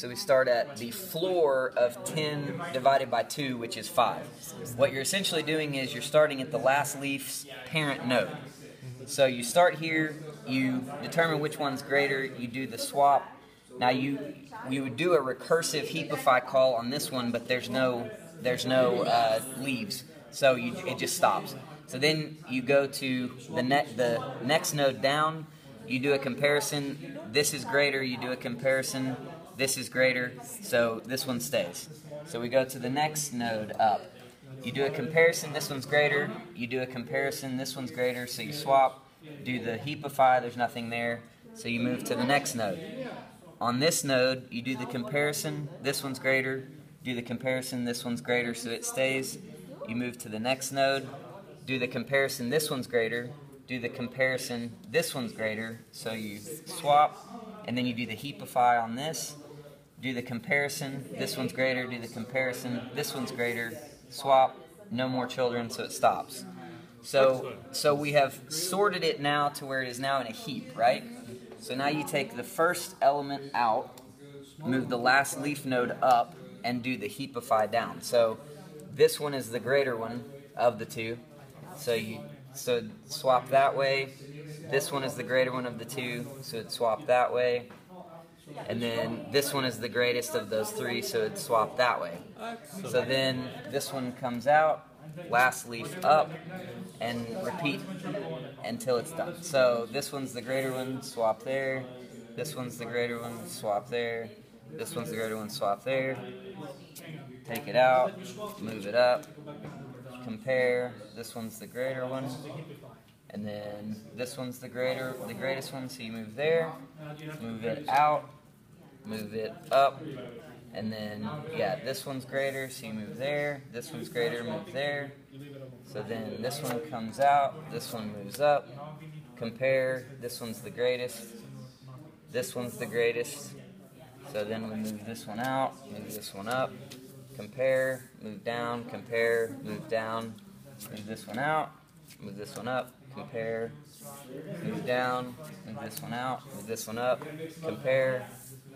So we start at the floor of 10 divided by 2, which is 5. What you're essentially doing is you're starting at the last leaf's parent node. So you start here, you determine which one's greater, you do the swap. Now you you would do a recursive heapify call on this one, but there's no there's no uh, leaves, so you, it just stops. So then you go to the ne the next node down, you do a comparison. This is greater, you do a comparison. This is greater, so this one stays. So we go to the next node up. You do a comparison, this one's greater. You do a comparison, this one's greater, so you swap. Do the heapify, there's nothing there, so you move to the next node. On this node, you do the comparison, this one's greater. Do the comparison, this one's greater, so it stays. You move to the next node, do the comparison, this one's greater. Do the comparison, this one's greater, so you swap, and then you do the heapify on this do the comparison, this one's greater, do the comparison, this one's greater, swap, no more children, so it stops. So, so we have sorted it now to where it is now in a heap, right? So now you take the first element out, move the last leaf node up, and do the heapify down. So this one is the greater one of the two. So you so swap that way. This one is the greater one of the two, so it swap that way. And then this one is the greatest of those three, so it's swapped that way. So then this one comes out, last leaf up, and repeat until it's done. So this one's the greater one, swap there. This one's the greater one, swap there. This one's the greater one, swap there. Take it out, move it up, compare. This one's the greater one. And then this one's the greater, the greatest one, so you move there, move it out, move it up, and then, yeah, this one's greater, so you move there, this one's greater, move there. So then this one comes out, this one moves up, compare, this one's the greatest, this one's the greatest. So then we move this one out, move this one up, compare, move down, compare, move down, move this one out, move this one up, compare, move down, move this one out, move this one up, compare,